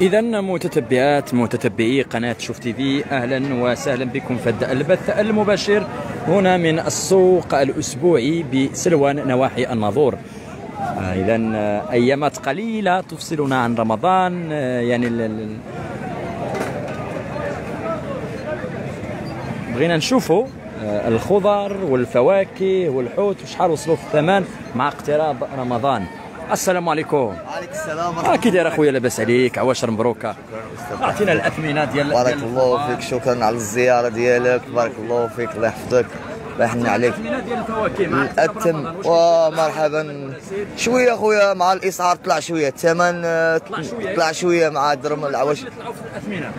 إذا متتبعات متتبعي قناة شوف تي في أهلا وسهلا بكم في البث المباشر. هنا من السوق الأسبوعي بسلوان نواحي الناظور. آه إذا آه، أيامات قليلة تفصلنا عن رمضان آه يعني بغينا نشوفوا الخضر والفواكه والحوت وشحال وصلوا في الثمن مع اقتراب رمضان. السلام عليكم. عليك السلام آه كي داير أخويا لاباس عليك عواشر مبروكة. أعطينا الأثمنة ديال بارك الله. فيك شكرا على الزيارة ديالك. بارك الله فيك الله يحفظك. يحن عليك. التم ومرحبا شوية خويا مع الاسعار طلع شوية. الثمن آه،. طلع شوية. مع درهم العواش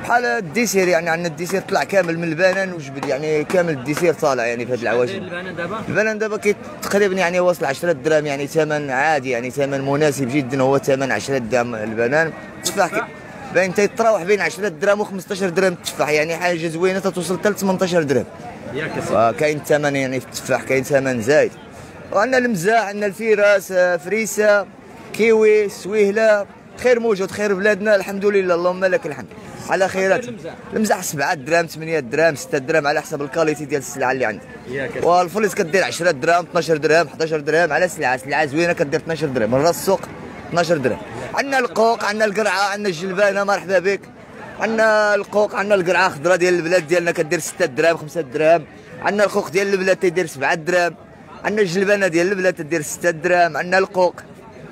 بحال ال dessert يعني عندنا ال dessert طلع كامل من البنان وجبد يعني كامل ال dessert طالع يعني في هذه العواش البنان دابا؟ البنان دابا تقريبا يعني واصل 10 درهم يعني ثمن عادي يعني ثمن مناسب جدا هو ثمن 10 درهم البنان. التفاح باين تيتراوح بين 10 درهم و 15 درهم التفاح يعني حاجة زوينة تتوصل حتى ل 18 درهم. ياك اسيدي فكاين ثمن يعني في التفاح كاين ثمن زايد. وعندنا المزاح عندنا الفراس آه، فريسة كيوي سويهلة. خير موجود خير بلادنا الحمد لله اللهم لك الحمد. على خيرات. المزاح؟ المزاح 7 درهم 8 درهم 6 درهم على حسب ال qualité ديال السلعة اللي عندك. والفلوس كدير 10 درهم 12 درهم 11 درهم على سلعة. سلعة زوينة كدير 12 درهم. من راس السوق 12 درهم. عندنا القوق عندنا القرعة عندنا الجلبانة مرحبا بك. عندنا القوق عندنا القرعة خضراء ديال البلاد ديالنا كدير 6 درهم 5 درهم عندنا الخوخ ديال البلاد تيدير 7 درهم عندنا الجلبانة ديال البلاد تدير 6 درهم عندنا القوق.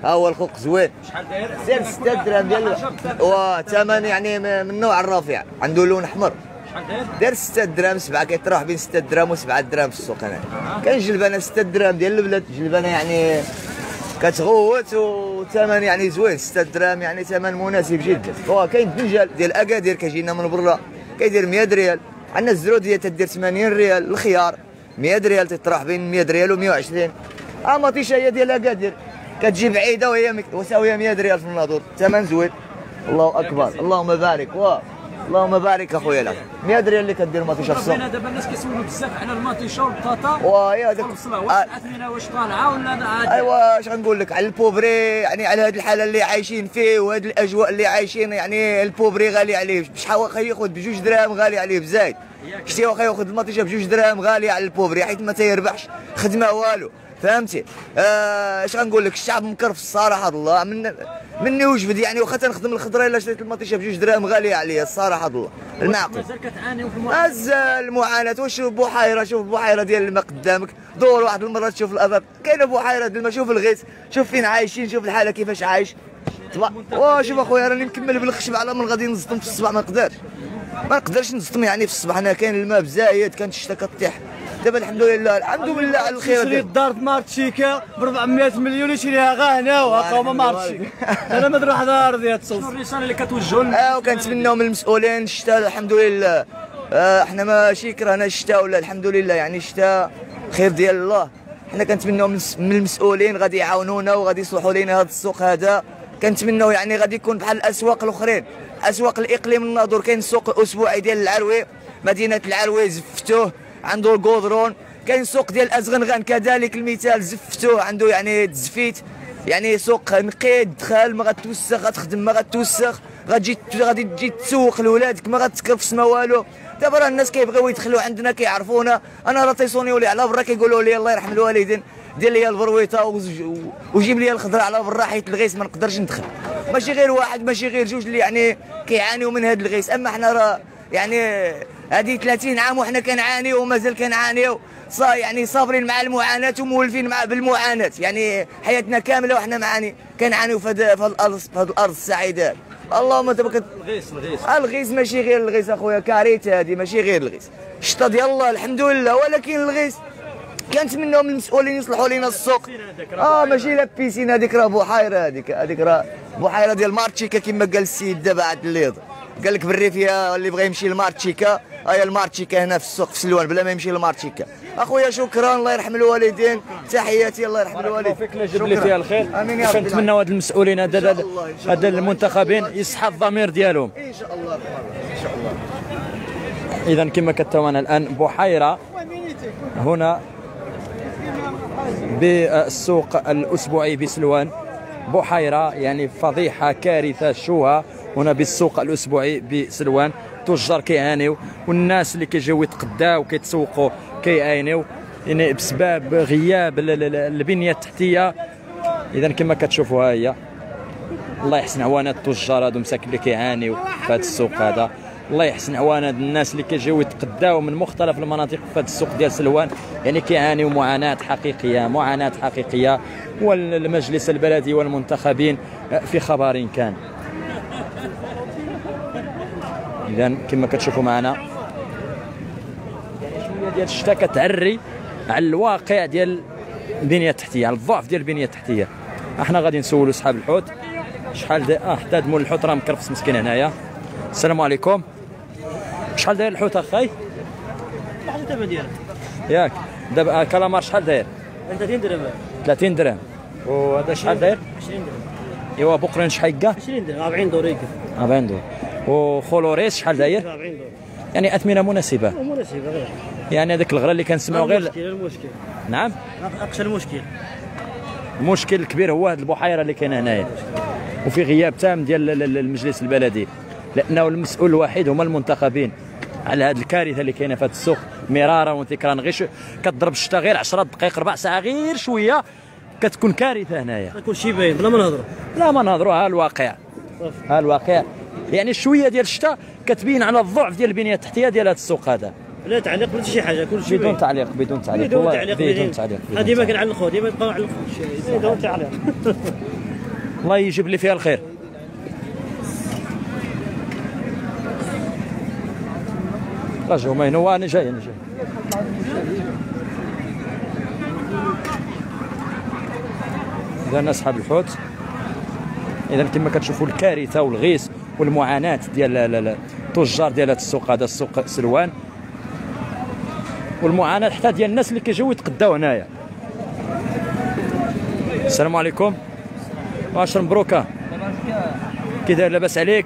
ها هو الخوق زوين. شحال داير زين 6 درهم ديال وثمن يعني من النوع الرفيع عنده لون أحمر. داير داير 6 درهم 7 كيتراوح بين 6 درهم و7 درهم في السوق هنا كاين جلبانة 6 درهم ديال البلاد. جلبانة يعني كتغوت وثمن يعني زوين 6 درهم يعني ثمن مناسب جدا. هو كاين الدنجال ديال أكادير كيجينا من برا كيدير 100 ريال. عندنا الزروديه تدير 80 ريال الخيار 100 ريال تتراوح بين 100 ريال و120 آه مطيشه هي ديال أكادير كتجي بعيده وهي وساوية 100 ريال في الناظور ثمن زوين. الله أكبر. اللهم بارك. واه. اللهم بارك أخويا لك. 100 ريال اللي كدير مطيشه في السوق دابا الناس كيسولوا بزاف على المطيشه والبطاطا وهي هذاك والبصله واش آه، الاثمنه واش طالعه ولا عادي. أيوا اش غنقول لك؟ على ال pauvre يعني على هذه الحالة اللي عايشين فيه وهذه الأجواء اللي عايشين يعني ال pauvre غالي عليه. بشحال واخا ياخذ بجوج دراهم غالي عليه بزايد. شتي واخا ياخذ المطيشه بجوج دراهم غالي على ال pauvre حيت ما تيربحش خدمة والو. فهمتي؟ آه، اش غنقول لك؟ الشعب مكرف الصراحه الله. من مني وجبد يعني واخا تنخدم الخضرة إلا شريت المطيشة بجوج دراهم غالية عليا الصراحة الله. المعقول. مازال كتعانيو في المعاناة؟ هز المعاناة وشوف بحيرة شوف البحيرة ديال الماء قدامك. دور واحد المرة تشوف الأباب. كاينة بحيرة ديال الماء شوف الغيث. شوف فين عايشين شوف الحالة كيفاش عايش. شوف أخويا راني مكمل بالخشب على من غادي نصدم في الصباح ما نقدرش. ما نقدرش نصدم يعني في الصباح أنا كاين الماء بزايد كانت الشتا كطيح. دابا الحمد لله الحمد لله على الخير شريت ديال- دار مارتشيكا ب 400 مليون يشريها غا هنا وهاكا هما مارتشيكا. أنا ما ندير واحد ارضيه تصوص شنو الرسالة اللي كتوجهوا آه وكنتمناو من المسؤولين الشتاء الحمد لله. آه إحنا ماشي كرهنا الشتاء ولا الحمد لله يعني الشتاء خير ديال الله. حنا كنتمناو من من المسؤولين غادي يعاونونا وغادي يصلحوا لنا هذا السوق هذا. كنتمناو يعني غادي يكون بحال الأسواق الأخرين. أسواق الإقليم الناظور كاين السوق الاسبوعي ديال العروي. مدينة العروي زفتوه. عنده الكودرون كاين سوق ديال ازغنغان كذلك المثال زفتوه عنده يعني تزفيت يعني سوق نقي دخل ما غتوسخ غتخدم ما غتوسخ غتجي غادي تجي تسوق لولادك ما غتكرفس ما والو. دابا راه الناس كيبغيو يدخلوا عندنا كيعرفونا. أنا راه تيصونيو لي على برا كيقولوا لي الله يرحم الوالدين دير لي البرويطة وجيب لي الخضرة على برا حيت الغيس ما نقدرش ندخل. ماشي غير واحد ماشي غير جوج اللي يعني كيعانيو من هذا الغيس أما حنا راه يعني هذه 30 عام وحنا كنعانيو ومازال كنعانيو. صا يعني صابرين مع المعاناة ومولفين مع بالمعاناة. يعني حياتنا كاملة وحنا معاني. كنعانيو في هذا في هذا الأرض في هذه الأرض السعيدة. اللهم تبارك الغيس الغيس الغيث ماشي غير الغيث أخويا. كارثة هذه ماشي غير الغيث الشتا ديال الله الحمد لله. ولكن الغيث كنتمناو من المسؤولين يصلحوا لنا السوق. آه ماشي لا بيسين هذيك راه بحيرة هذيك هذيك راه بحيرة ديال مارتشيكا كما قال السيد دابا عاد الليض قال لك بالريفيه اللي بغى يمشي لمارتشيكا. هيا المارتشيكا هنا في السوق في سلوان بلا ما يمشي لمارتشيكا أخويا شكرا الله يرحم الوالدين. تحياتي الله يرحم الوالدين فيك لي فيها الخير. آمين يا رب كنتمناو هاد المسؤولين هذا الله. المنتخبين يصحى الضمير ديالهم. إن شاء الله إن شاء الله. اذا كما كتوانا الآن بحيرة هنا بالسوق الأسبوعي بسلوان. بحيرة يعني فضيحة كارثة شوها هنا بالسوق الأسبوعي بسلوان. تجار كيعانيو والناس اللي كيجيو يتقداو كيتسوقوا كيعانيو يعني بسبب غياب البنية التحتية. إذا كما كتشوفوا ها هي. الله يحسن عوانات التجار هادو مساكن اللي كيعانيو في هذا السوق هذا. الله يحسن عوانات الناس اللي كيجيو يتقداو من مختلف المناطق في هذا السوق ديال سلوان. يعني كيعانيو معاناة حقيقية معاناة حقيقية. والمجلس البلدي والمنتخبين في خبر كان. اذا كما كتشوفوا معنا. يعني شوية ديال الشتاء كتعري على الواقع ديال البنية التحتية على الضعف ديال البنية التحتية. أحنا غادي نسولوا صحاب الحوت شحال دا... آه حتى دمول الحوت راه مكرفس مسكين هنايا. السلام عليكم. شحال داير الحوت اخاي واحد دابا ديالك. ياك. دابا آه، كالامار شحال داير؟ 30 درهم. 30 درهم. وهذا شحال داير؟ 20 درهم. إيوا بقرين شحال 20 درهم 40 دور هيك. 40 دور. وخولوريس شحال داير؟ 40 دور يعني أثمنة مناسبة. مناسبة غير. يعني هذاك الغلا اللي كنسمعوا غير المشكل المشكل. نعم؟ أقصى المشكل. المشكل الكبير هو هذه البحيرة اللي كاينة هنايا. وفي غياب تام ديال ال- ال- المجلس البلدي. لأنه المسؤول الوحيد هما المنتخبين. على هذه الكارثة اللي كاينة في هذا السوق. مرارا وتكرارا غير كتضرب الشتاء غير 10 دقائق ربع ساعة غير شوية. كتكون كارثة هنايا. كل شيء باين بلا ما نهضروا لا ما نهضروا ها الواقع. ها الواقع. يعني شوية ديال الشتاء كتبين على الضعف ديال البنية التحتية ديال هذا السوق هذا. لا تعليق ولا شي حاجة كل شيء بدون تعليق بدون تعليق. بدون تعليق بدون تعليق ديما. كنعلقوا ديما نبقاو نعلقوا بدون تعليق الله يجيب لي فيها الخير. رجعوا ما هو أنا جاي أنا جاي. إذا أصحاب الحوت إذا كما كتشوفوا الكارثة والغيث والمعاناة ديال ال- ال- التجار ديال هذا السوق هذا السوق سلوان. والمعاناة حتى ديال الناس اللي كيجيو يتقداو هنايا. السلام عليكم. واش مبروكة؟ كي داير لاباس عليك؟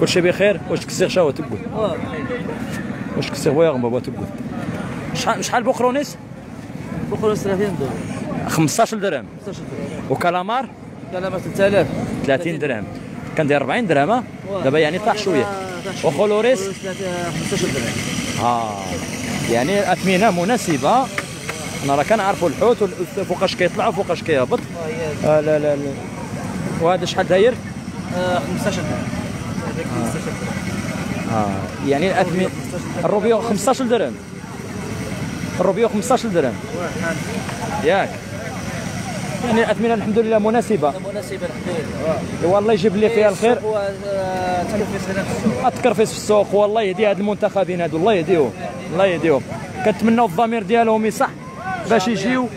كلشي بخير؟ واش تكسير شاو تقول؟ واش تكسير ويا بابا تقول شحال شحال بوخرونيس؟ بقول 30 دور 15 درهم. 15 درهم. وكالامار؟ لا لا 3000 30 درهم. كان داير 40 درهم؟ دابا يعني طاح شوية. وخلوريس؟ 15 درهم آه يعني أثمنة مناسبة. أنا راه كنعرفوا الحوت فوقاش كيطلع وفوقاش كيهبط. آه لا لا لا. وهذا شحال داير؟ 15 درهم هذاك 15 درهم آه. يعني الاثمنه الروبيو 15 درهم الروبيو 15 درهم ياك. يعني الاثمنه الحمد لله مناسبة. مناسبة الحمد والله يجيب لي فيها الخير. هو تنفس هنا في السوق التكرفيس في السوق. والله يهدي هاد المنتخبين هادو. الله يهديهم. الله يهديهم. كنتمناو الضمير ديالهم يصح باش يجيو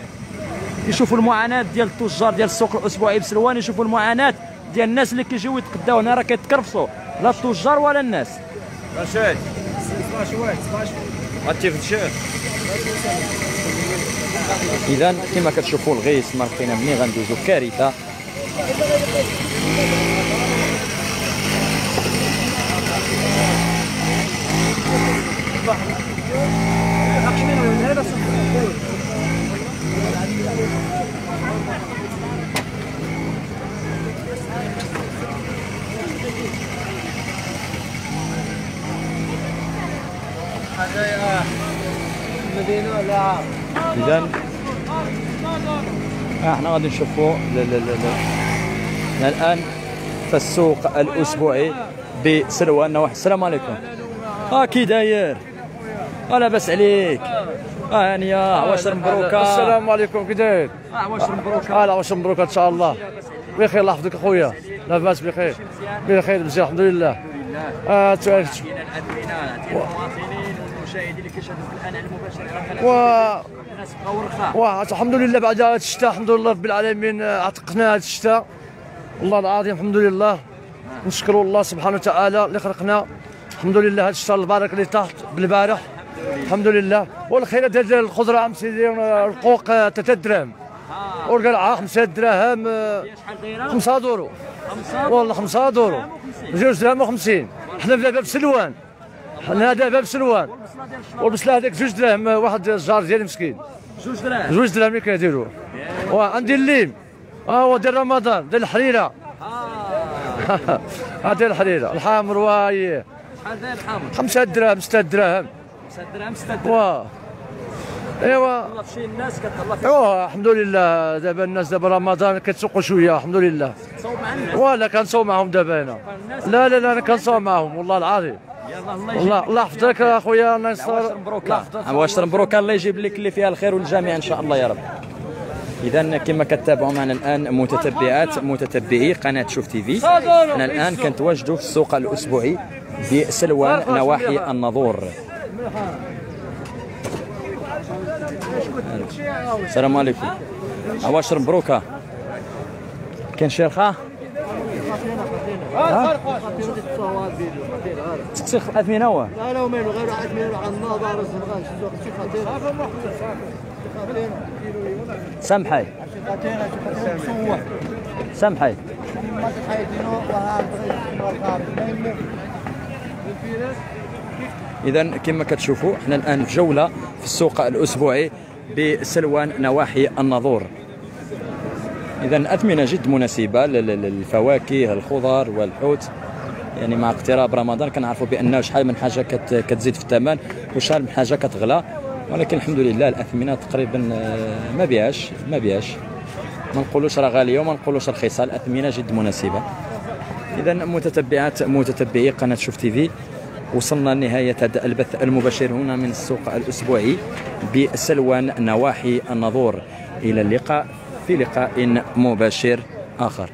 يشوفوا المعاناة ديال التجار ديال السوق الأسبوعي بسلوان يشوفوا المعاناة ديال الناس اللي كيجيو يتقداو. هنا راه كيتكرفسوا لا التجار ولا الناس. رشاد في اذا كما كتشوفوا الغيث ما لقينا منين غندوزو كارثة. المدينة لا. اذا إحنا غادي نشوفوا ل- ل- ل- ل- إحنا الآن في السوق الأسبوعي بسلوان واحد السلام عليكم. آه كي داير؟ آه لاباس عليك. آه هانيه عواشر مبروكة. السلام عليكم كي داير؟ آه، عواشر مبروكة. آه عواش مبروك إن شاء الله. بخير الله يحفظك أخويا. لاباس بخير. بخير مزيان الحمد لله. آه ت- والمشاهدين اللي كيشاهدوا الان على المباشر و الناس بقاو واه الحمد لله بعد هذا الشتاء الحمد لله رب العالمين آه، عتقنا هذا الشتاء. والله العظيم الحمد لله نشكروا الله سبحانه وتعالى اللي خلقنا. الحمد لله هذا الشتاء البارك اللي طاح بالبارح. الحمد لله والخير ديال الخضرة عم سيدي آه، القوق 3 دراهم والقلعه 5 دراهم آه، شحال دايرة؟ 5 دورو. والله 5 دورو. جوج درهم و50 حنا في سلوان. حنا دابا بسلوان والبصله هذاك جوج دراهم واحد الجار ديالي مسكين. جوج دراهم. جوج دراهم اللي كيديروا. وعندي الليم. آه هو ديال رمضان ديال الحريرة. آه. ديال الحريرة. الحامض واه. شحال داير الحامض خمسة دراهم ستة دراهم. 6 دراهم 6 دراهم. واه. إيوا. والله في الناس كتهلا في ايوا الحمد لله دابا الناس دابا رمضان كتسوقوا شوية الحمد لله تصوب مع الناس. ولا كنصوم معهم دابا هنا لا لا لا أنا كنصوم معهم والله العظيم. الله الله يحفظك أخويا ينصر مبروكه عواشر مبروكه الله يجيب لك اللي فيها الخير والجميع إن شاء الله يا رب. إذا كما كتابعوا معنا الآن متتبعات متتبعي قناة شوف تي في. إحنا الآن كنتواجدوا في السوق الأسبوعي بسلوان نواحي الناظور. السلام عليكم. عواشر مبروكه كاين شي رخا تكسيخ أثمنة هو؟ لا لا ومين غير واحد من على النظر الزرقاء شي شي خطير سامحي سامحي اذا كما كتشوفوا إحنا الآن في جولة في السوق الأسبوعي بسلوان نواحي الناظور. اذا أثمنة جد مناسبة لل- لل- للفواكه الخضر والحوت. يعني مع اقتراب رمضان كنعرفوا بأنه شحال من حاجة كت كتزيد في الثمن وشحال من حاجة كتغلى. ولكن الحمد لله الأثمنة تقريبا آه، ما بيعش ما بيعش ما نقولوش راه غالية وما نقولوش رخيصة. الأثمنة جد مناسبة. اذا متتبعات متتبعي قناة شوف تي في. وصلنا لنهاية هذا البث المباشر هنا من السوق الأسبوعي بسلوان نواحي الناظور. إلى اللقاء في لقاء مباشر آخر.